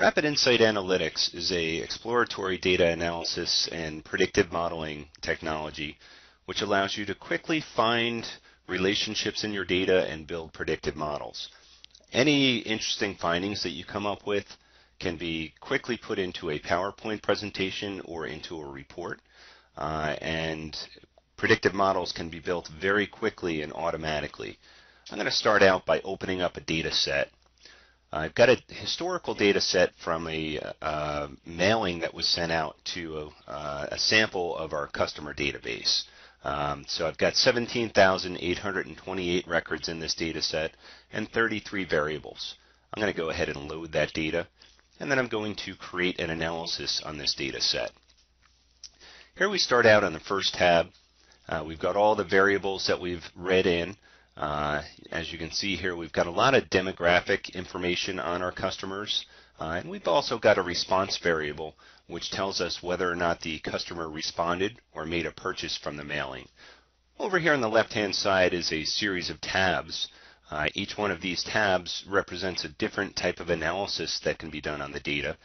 Rapid Insight Analytics is a exploratory data analysis and predictive modeling technology which allows you to quickly find relationships in your data and build predictive models. Any interesting findings that you come up with can be quickly put into a PowerPoint presentation or into a report. Uh, and predictive models can be built very quickly and automatically. I'm going to start out by opening up a data set. I've got a historical data set from a uh, mailing that was sent out to a, uh, a sample of our customer database. Um, so I've got 17,828 records in this data set and 33 variables. I'm going to go ahead and load that data and then I'm going to create an analysis on this data set. Here we start out on the first tab. Uh, we've got all the variables that we've read in. Uh, as you can see here, we've got a lot of demographic information on our customers. Uh, and we've also got a response variable, which tells us whether or not the customer responded or made a purchase from the mailing. Over here on the left-hand side is a series of tabs. Uh, each one of these tabs represents a different type of analysis that can be done on the data.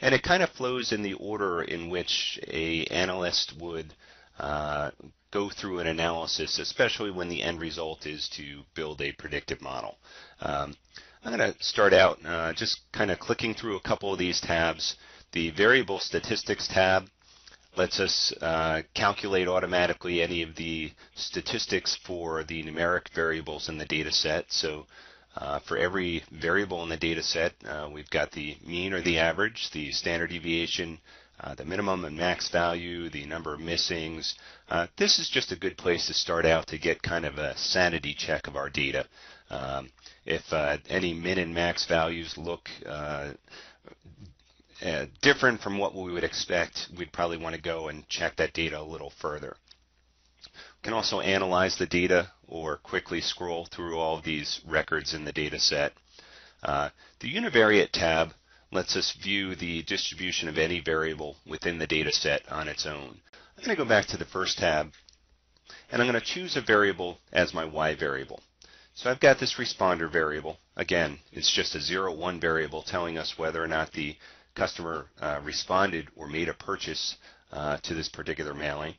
And it kind of flows in the order in which a analyst would uh, go through an analysis, especially when the end result is to build a predictive model. Um, I'm going to start out uh, just kind of clicking through a couple of these tabs. The variable statistics tab lets us uh, calculate automatically any of the statistics for the numeric variables in the data set. So uh, for every variable in the data set, uh, we've got the mean or the average, the standard deviation, uh, the minimum and max value, the number of missings. Uh, this is just a good place to start out to get kind of a sanity check of our data. Um, if uh, any min and max values look uh, different from what we would expect, we'd probably want to go and check that data a little further. We can also analyze the data or quickly scroll through all of these records in the data set. Uh, the univariate tab lets us view the distribution of any variable within the data set on its own. I'm going to go back to the first tab and I'm going to choose a variable as my y variable. So I've got this responder variable. Again, it's just a 0, 1 variable telling us whether or not the customer uh, responded or made a purchase uh, to this particular mailing.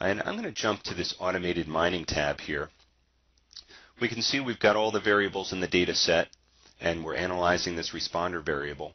And I'm going to jump to this automated mining tab here. We can see we've got all the variables in the data set and we're analyzing this responder variable.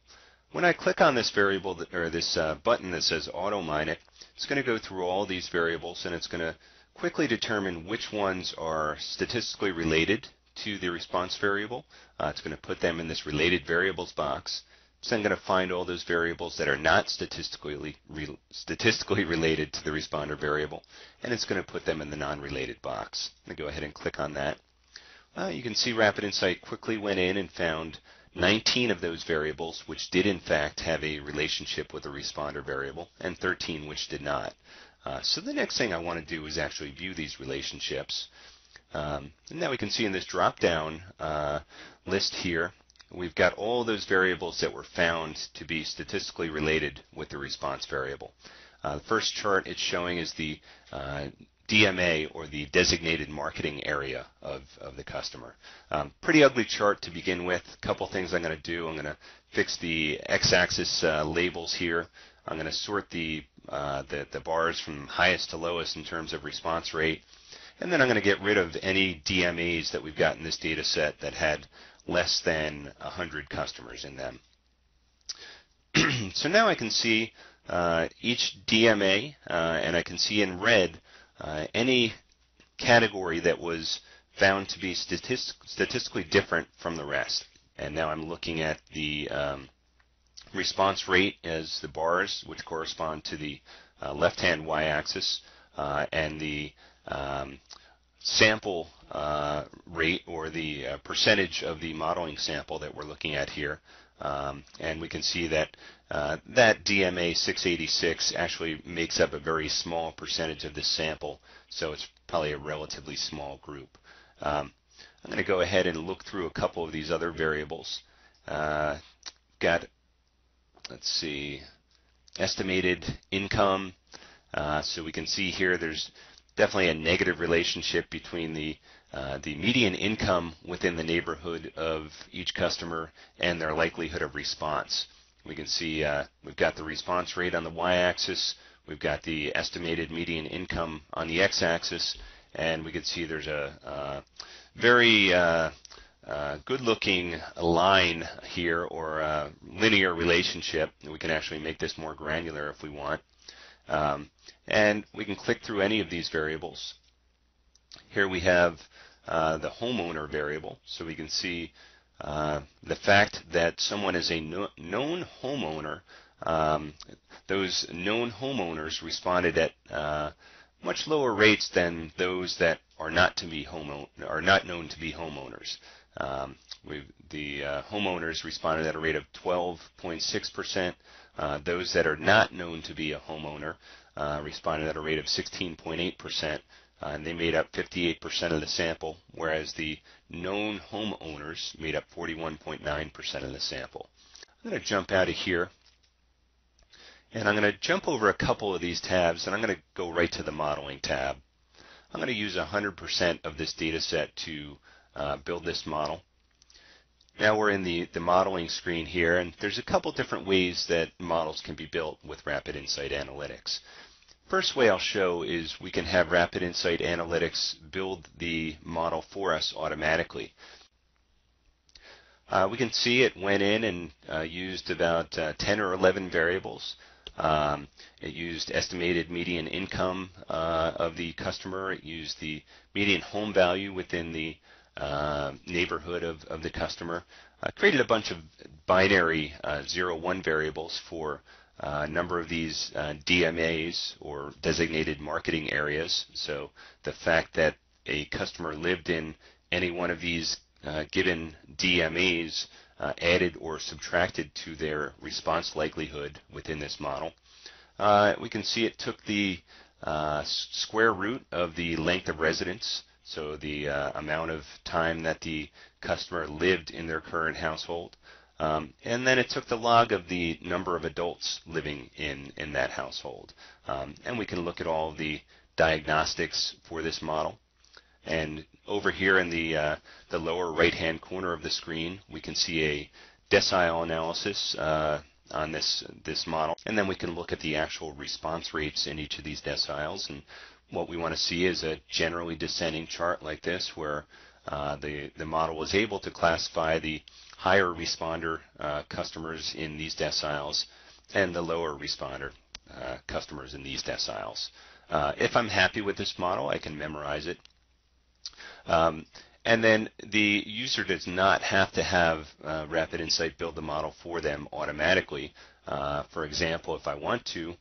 When I click on this variable that, or this uh, button that says auto mine it, it's going to go through all these variables and it's going to quickly determine which ones are statistically related to the response variable. Uh, it's going to put them in this related variables box. It's then going to find all those variables that are not statistically re statistically related to the responder variable, and it's going to put them in the non-related box. I'm going to go ahead and click on that. Well, you can see Rapid Insight quickly went in and found 19 of those variables which did in fact have a relationship with the responder variable, and 13 which did not. Uh, so the next thing I want to do is actually view these relationships. Um, and now we can see in this drop-down uh, list here we've got all those variables that were found to be statistically related with the response variable. Uh, the first chart it's showing is the uh, DMA or the designated marketing area of, of the customer. Um, pretty ugly chart to begin with. A couple things I'm going to do. I'm going to fix the x-axis uh, labels here. I'm going to sort the, uh, the, the bars from highest to lowest in terms of response rate. And then I'm going to get rid of any DMAs that we've got in this data set that had less than 100 customers in them. so now I can see uh, each DMA, uh, and I can see in red uh, any category that was found to be statistic statistically different from the rest. And now I'm looking at the um, response rate as the bars, which correspond to the uh, left-hand y-axis, uh, and the um, sample uh, rate or the uh, percentage of the modeling sample that we're looking at here. Um, and we can see that uh, that DMA 686 actually makes up a very small percentage of this sample, so it's probably a relatively small group. Um, I'm going to go ahead and look through a couple of these other variables. Uh, got, let's see, estimated income. Uh, so we can see here there's definitely a negative relationship between the uh, the median income within the neighborhood of each customer and their likelihood of response. we can see uh, we've got the response rate on the y-axis, we've got the estimated median income on the x-axis, and we can see there's a, uh, very uh, uh, good-looking line here or a linear relationship. We can actually make this more granular if we want. Um, and we can click through any of these variables. Here we have uh, the homeowner variable, so we can see uh, the fact that someone is a no known homeowner. Um, those known homeowners responded at uh, much lower rates than those that are not to be home are not known to be homeowners. Um, the uh, homeowners responded at a rate of 12.6%. Uh, those that are not known to be a homeowner uh, responded at a rate of 16.8%, uh, and they made up 58% of the sample, whereas the known homeowners made up 41.9% of the sample. I'm going to jump out of here, and I'm going to jump over a couple of these tabs, and I'm going to go right to the modeling tab. I'm going to use 100% of this data set to uh, build this model. Now we're in the, the modeling screen here, and there's a couple different ways that models can be built with Rapid Insight Analytics. First way I'll show is we can have Rapid Insight Analytics build the model for us automatically. Uh, we can see it went in and uh, used about uh, 10 or 11 variables. Um, it used estimated median income uh, of the customer. It used the median home value within the uh, neighborhood of, of the customer. Uh, created a bunch of binary uh, 0-1 variables for uh, a number of these uh, DMAs or designated marketing areas. So the fact that a customer lived in any one of these uh, given DMAs added or subtracted to their response likelihood within this model. we can see it took the square root of the length of residence so the uh, amount of time that the customer lived in their current household. Um, and then it took the log of the number of adults living in, in that household. Um, and we can look at all the diagnostics for this model. And over here in the, uh, the lower right-hand corner of the screen, we can see a decile analysis uh, on this, this model. And then we can look at the actual response rates in each of these deciles. And what we want to see is a generally descending chart like this where uh, the, the model was able to classify the higher responder uh, customers in these deciles and the lower responder uh, customers in these deciles. Uh, if I'm happy with this model, I can memorize it. Um, and then the user does not have to have uh, Rapid Insight build the model for them automatically. Uh, for example, if I want to,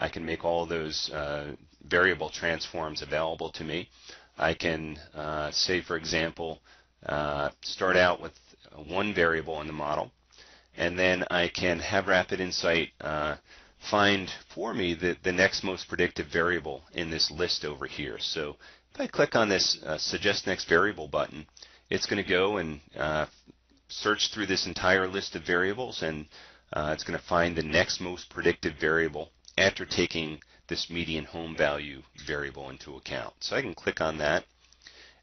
I can make all those variable transforms available to me. I can uh, say, for example, uh, start out with one variable in the model, and then I can have Rapid Insight uh, find for me the, the next most predictive variable in this list over here. So if I click on this uh, Suggest Next Variable button, it's going to go and uh, search through this entire list of variables, and it's going to find the next most predictive variable after taking this median home value variable into account. So I can click on that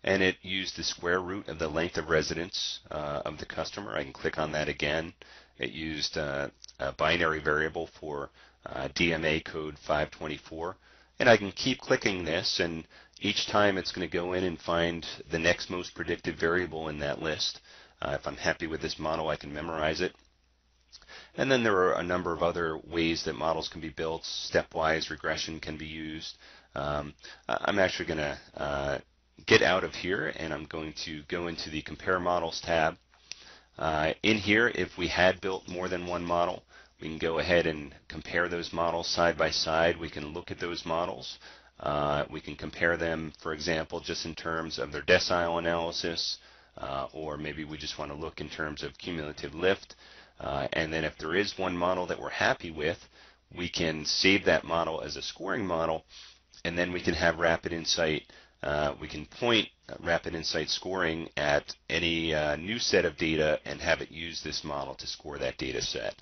and it used the square root of the length of residence uh, of the customer. I can click on that again. It used uh, a binary variable for uh, DMA code 524 and I can keep clicking this and each time it's going to go in and find the next most predictive variable in that list. Uh, if I'm happy with this model I can memorize it and then there are a number of other ways that models can be built. Stepwise regression can be used. Um, I'm actually going to uh, get out of here and I'm going to go into the Compare Models tab. Uh, in here, if we had built more than one model, we can go ahead and compare those models side by side. We can look at those models. Uh, we can compare them, for example, just in terms of their decile analysis, uh, or maybe we just want to look in terms of cumulative lift. Uh, and then if there is one model that we're happy with, we can save that model as a scoring model, and then we can have Rapid Insight. Uh, we can point Rapid Insight scoring at any uh, new set of data and have it use this model to score that data set.